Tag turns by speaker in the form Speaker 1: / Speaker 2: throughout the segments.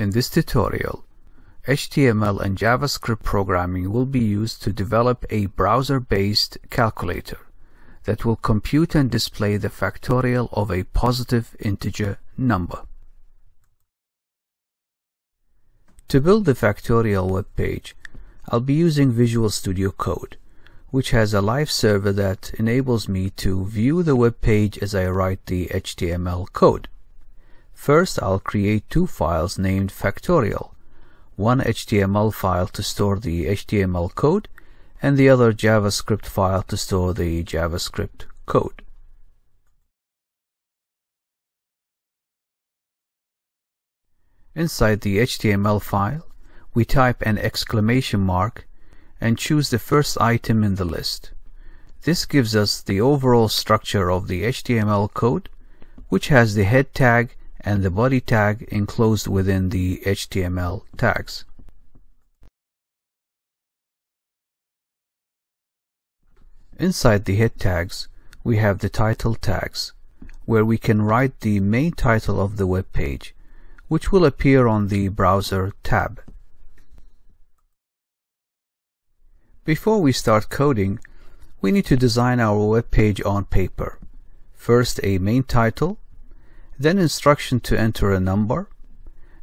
Speaker 1: In this tutorial, HTML and JavaScript programming will be used to develop a browser-based calculator that will compute and display the factorial of a positive integer number. To build the factorial web page, I'll be using Visual Studio Code, which has a live server that enables me to view the web page as I write the HTML code. First, I'll create two files named factorial, one HTML file to store the HTML code and the other JavaScript file to store the JavaScript code. Inside the HTML file, we type an exclamation mark and choose the first item in the list. This gives us the overall structure of the HTML code, which has the head tag and the body tag enclosed within the HTML tags. Inside the head tags, we have the title tags, where we can write the main title of the web page, which will appear on the Browser tab. Before we start coding, we need to design our web page on paper. First a main title, then instruction to enter a number.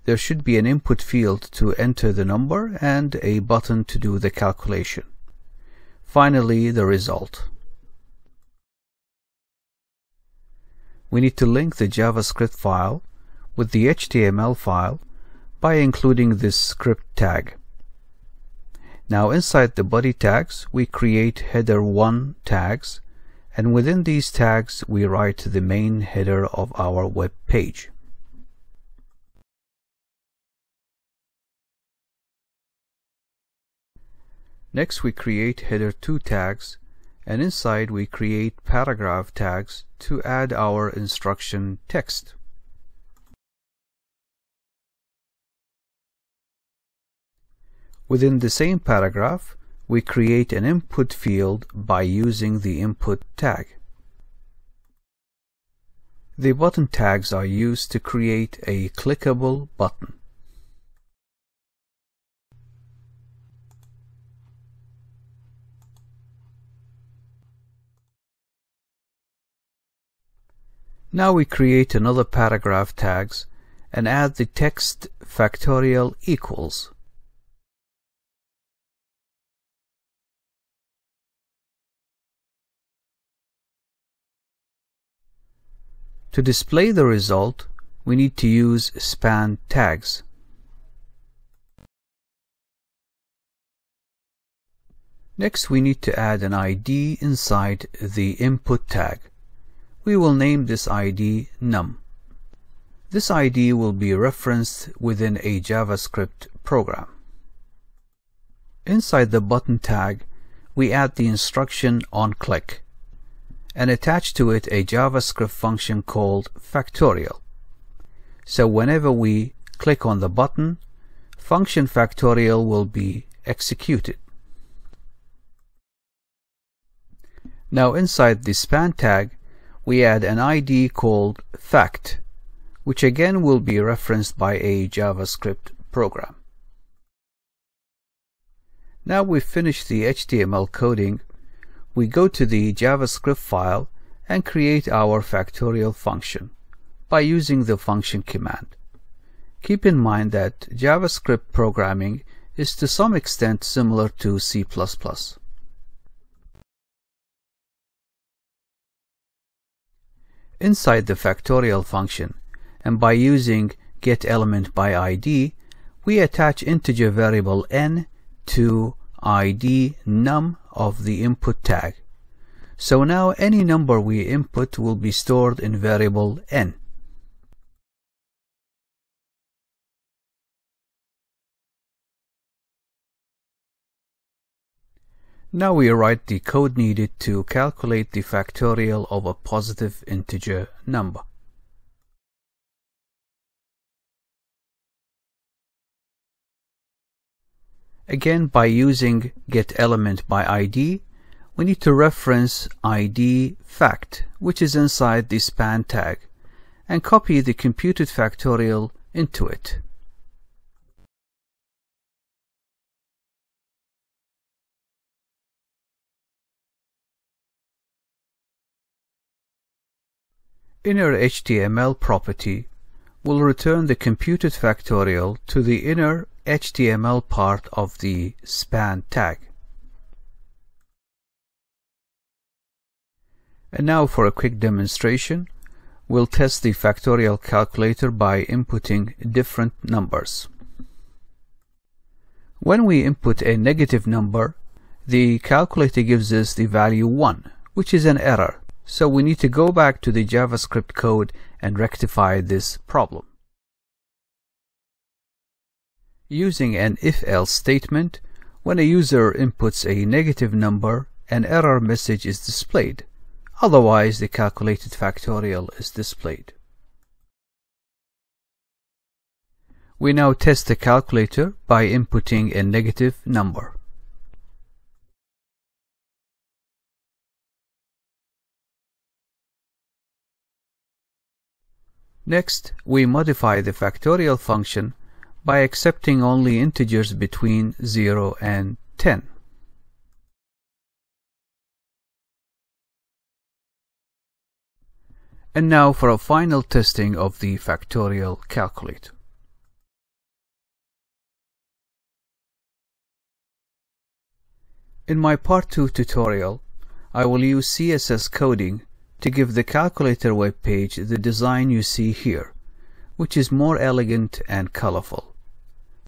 Speaker 1: There should be an input field to enter the number and a button to do the calculation. Finally, the result. We need to link the JavaScript file with the HTML file by including this script tag. Now inside the body tags, we create header1 tags and within these tags we write the main header of our web page. Next we create header2 tags and inside we create paragraph tags to add our instruction text. Within the same paragraph, we create an input field by using the input tag. The button tags are used to create a clickable button. Now we create another paragraph tags and add the text factorial equals. To display the result, we need to use span tags. Next, we need to add an ID inside the input tag. We will name this ID num. This ID will be referenced within a JavaScript program. Inside the button tag, we add the instruction on click and attach to it a JavaScript function called factorial. So whenever we click on the button, function factorial will be executed. Now inside the span tag, we add an ID called fact, which again will be referenced by a JavaScript program. Now we've finished the HTML coding, we go to the JavaScript file and create our factorial function by using the function command. Keep in mind that JavaScript programming is to some extent similar to C++. Inside the factorial function, and by using getElementById, we attach integer variable n to id num of the input tag. So now any number we input will be stored in variable n. Now we write the code needed to calculate the factorial of a positive integer number. Again, by using getElementById, we need to reference id fact, which is inside the span tag, and copy the computed factorial into it. Inner HTML property will return the computed factorial to the inner HTML part of the span tag. And now for a quick demonstration, we'll test the factorial calculator by inputting different numbers. When we input a negative number, the calculator gives us the value 1, which is an error. So we need to go back to the JavaScript code and rectify this problem. Using an if-else statement, when a user inputs a negative number, an error message is displayed. Otherwise, the calculated factorial is displayed. We now test the calculator by inputting a negative number. Next, we modify the factorial function by accepting only integers between 0 and 10. And now for a final testing of the factorial calculator. In my part 2 tutorial, I will use CSS coding to give the calculator web page the design you see here, which is more elegant and colorful.